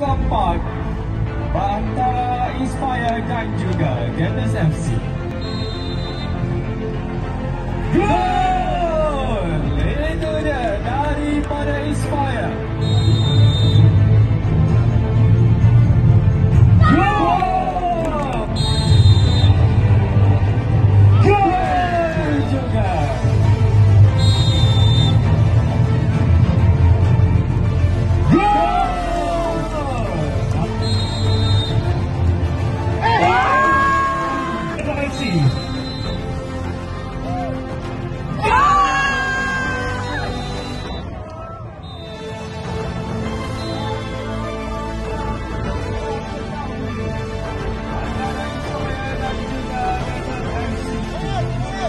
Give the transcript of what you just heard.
keempat antara Inspire dan juga Gators FC. Good!